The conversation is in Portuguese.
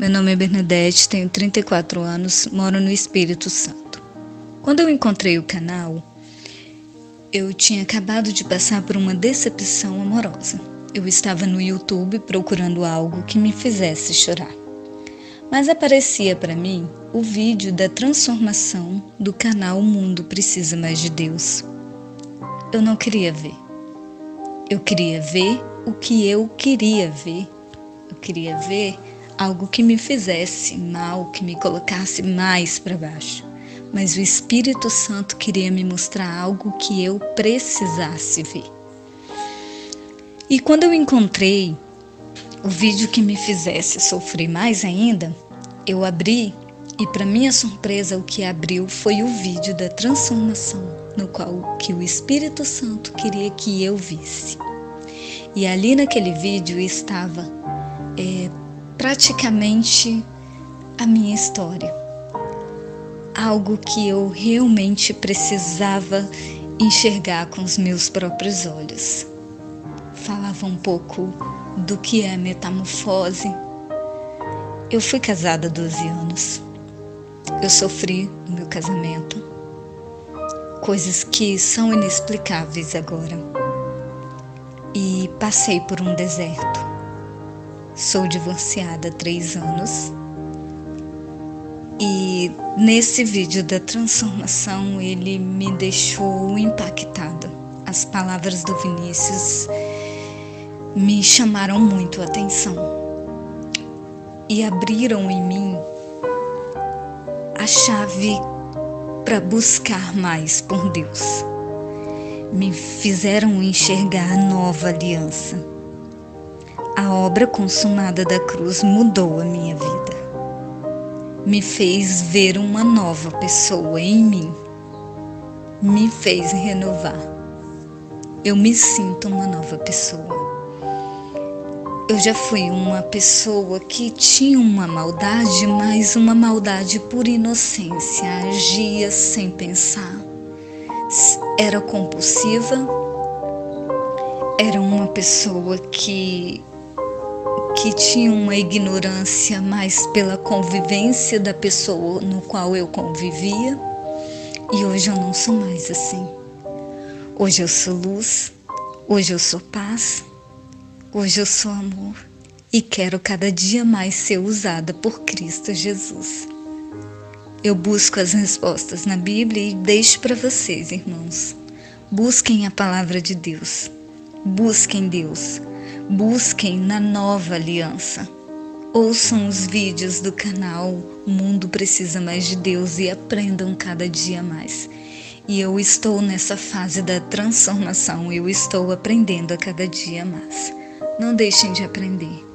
Meu nome é Bernadette, tenho 34 anos, moro no Espírito Santo. Quando eu encontrei o canal, eu tinha acabado de passar por uma decepção amorosa. Eu estava no YouTube procurando algo que me fizesse chorar. Mas aparecia para mim o vídeo da transformação do canal O Mundo Precisa Mais de Deus. Eu não queria ver. Eu queria ver o que eu queria ver. Eu queria ver algo que me fizesse mal, que me colocasse mais para baixo. Mas o Espírito Santo queria me mostrar algo que eu precisasse ver. E quando eu encontrei o vídeo que me fizesse sofrer mais ainda, eu abri e para minha surpresa o que abriu foi o vídeo da transformação, no qual que o Espírito Santo queria que eu visse. E ali naquele vídeo estava é, praticamente a minha história. Algo que eu realmente precisava enxergar com os meus próprios olhos. Falava um pouco do que é metamorfose. Eu fui casada há 12 anos. Eu sofri no meu casamento coisas que são inexplicáveis agora. E passei por um deserto Sou divorciada há três anos. E nesse vídeo da transformação ele me deixou impactada. As palavras do Vinícius me chamaram muito a atenção e abriram em mim a chave para buscar mais por Deus. Me fizeram enxergar a nova aliança a obra consumada da cruz mudou a minha vida. Me fez ver uma nova pessoa em mim. Me fez renovar. Eu me sinto uma nova pessoa. Eu já fui uma pessoa que tinha uma maldade, mas uma maldade por inocência, agia sem pensar. Era compulsiva, era uma pessoa que que tinha uma ignorância mais pela convivência da pessoa no qual eu convivia. E hoje eu não sou mais assim. Hoje eu sou luz, hoje eu sou paz, hoje eu sou amor e quero cada dia mais ser usada por Cristo Jesus. Eu busco as respostas na Bíblia e deixo para vocês, irmãos. Busquem a palavra de Deus. Busquem Deus Busquem na nova aliança. Ouçam os vídeos do canal O Mundo Precisa Mais de Deus e aprendam cada dia mais. E eu estou nessa fase da transformação, eu estou aprendendo a cada dia mais. Não deixem de aprender.